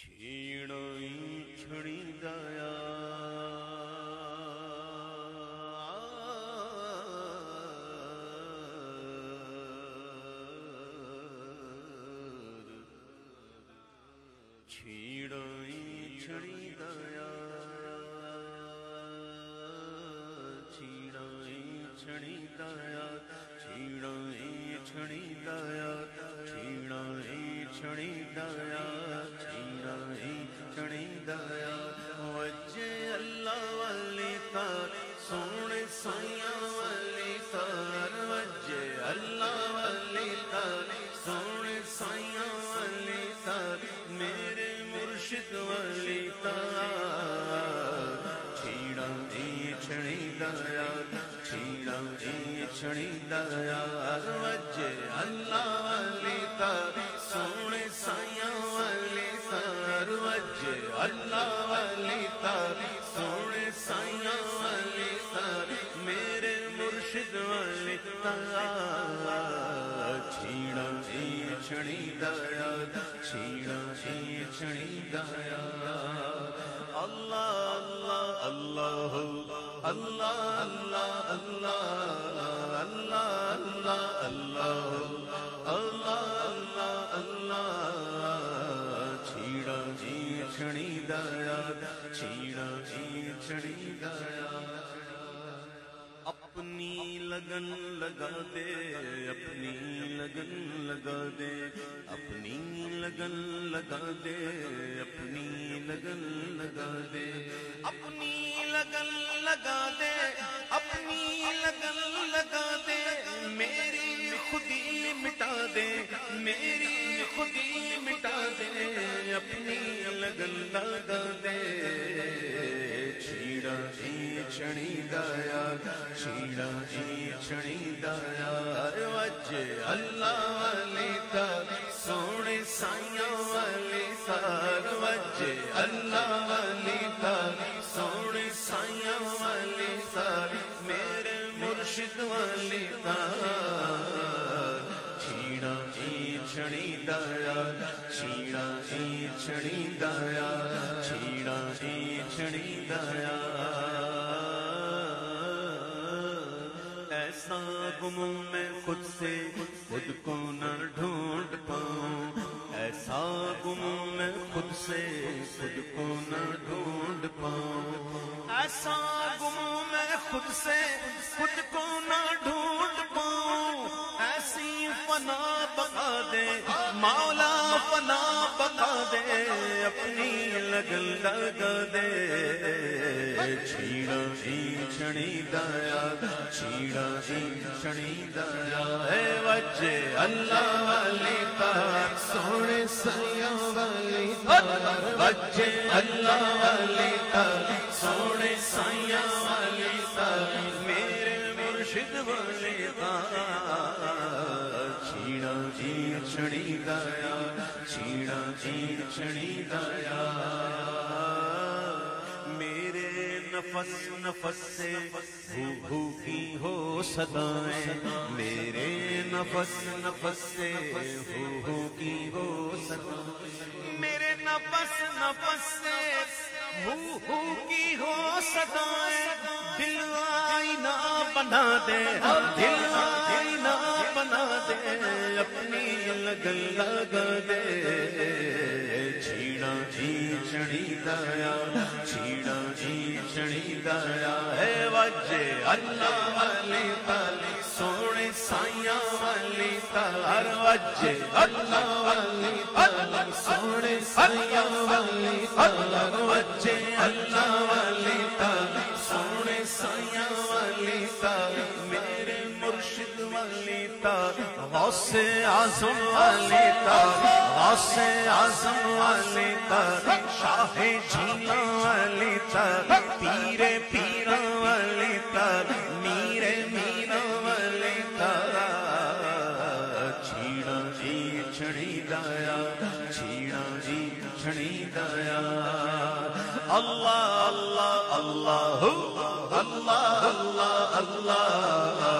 ছিড়ই ছড়ি দয়া ছিড়ই ছড়ি দয়া ছিড়ই ছড়ি দয়া ছিড়ই ছড়ি দয়া ছিড়ই ছড়ি দয়া بڑی دیا وجے اللہ والی تار سونے سائیاں والی تار وجے اللہ والی تار سونے سائیاں والی تار میرے مرشد والی تار چھیڑا جی چھڑی دیا چھیڑا جی چھڑی دیا وجے اللہ والی تار اللہ علی تاری سونے سائیاں علی تاری میرے مرشد علی تار چھیڑا جی چھڑی دایا چھیڑا جی چھڑی دایا اللہ اللہ اللہ اللہ اللہ اللہ دایا چھیڑا کھیچڑی دایا اپنی لگن لگا دے، اپنی لگن لگا دے۔ اپنی لگن لگا دے، اپنی لگن لگا دے۔ اپنی لگن لگا دے، اپنی لگن لگا دے۔ میری خودی مٹا دے، میری خودی مٹا دے۔ الڳي ڇيڙا جي ڇڻي ديا ڇيڙا جي ڇڻي اج اللہ ال چھڑی دایا چھیڑا چھڑی دایا چھیڑا چھڑی دایا ایسا گم میں خود سے خود کو نہ ڈھونڈ پاؤں ایسا گم میں خود سے خود کو نہ ڈھونڈ پاؤں ایسا گم میں خود سے خود کو نہ ڈھونڈ مولا بڳا دي لڳ لڳي ڇيڙا جي ڇڻي ديا ڇيڙا جي ڇڻي ديا وج ال اللہ سوڻ سلي سوڻ سیاں چھڑی دایا چھیڑا جی چھڑی دایا میرے نفس نفس سے ہو ہو کی ہو صدائیں میرے نفس نفس سے ہو ہو کی ہو صدائیں میرے نفس نفس سے ہو ہو کی ہو صدائیں دل آئینہ بنا دے دل آئینہ بنا دے لگن لگا دے چھیڑا جی چڑی دایا چھیڑا جی چڑی دایا ہے وجے اللہ والی تالی سونے سائیاں والی تار وجے اللہ والی تالی سونے سائیاں والی تار وجے اللہ والی تالی سونے سائیاں تا غوث اعظم والے تا غوث اعظم شاہ جھولا والے پیرا والے تا میر چھیڑا جی چھڑی دایا، چھیڑا جی چھڑی دایا۔ اللہ اللہ اللہ اللہ اللہ اللہ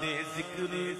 دے ذکر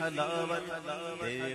حلاوت دے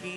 دے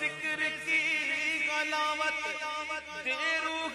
ذکر کی حلاوت دے روح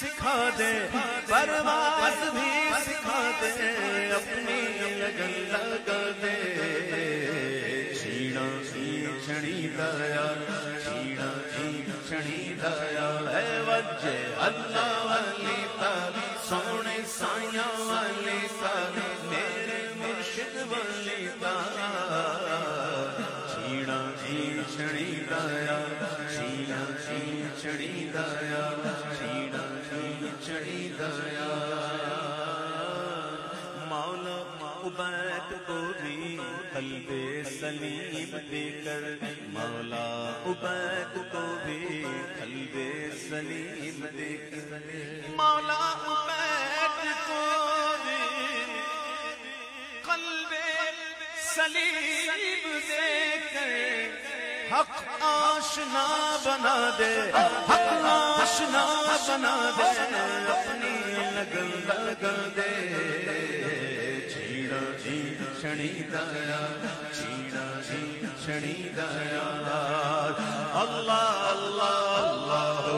سکھا دے، پرواز بھی سکھا دے، اپنی لگن لگا دے۔ چھیڑا سی چھڑی دایا چھیڑا سی چھڑی دایا۔ ہے وجہ اللہ والی تا، سونے سایاں والی تا، میرے مرشد والی تا۔ چھیڑا سی چھڑی دایا چھیڑا سی چھڑی دایا چھیڑا سی دایا مولا عبید کو بھی قلب سلیم دے کر۔ مولا عبید کو بھی قلب سلیم دے کر۔ مولا عبید کو بھی قلب سلیم دے کر۔ حق آشنا بنا دے۔ حق آشنا آشنا بنا دے اپنی لگن لگا دے چھیڑا جی چھڑی دایا چھیڑا جی چھڑی دایا اللہ اللہ اللہ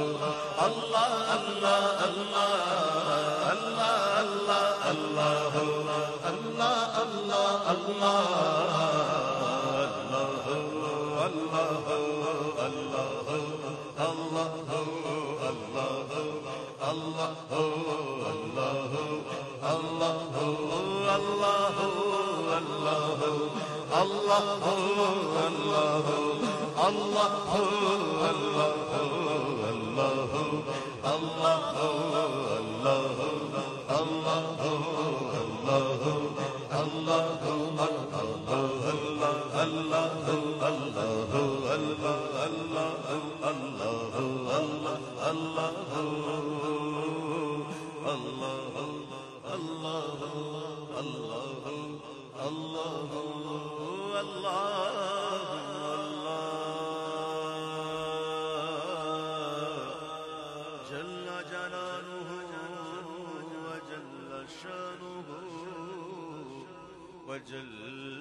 اللہ اللہ اللہ اللہ اللہ اللہ اللہ اللہ اللہ اللہ اللہ اللہ اللہ اللہ اللہ وجل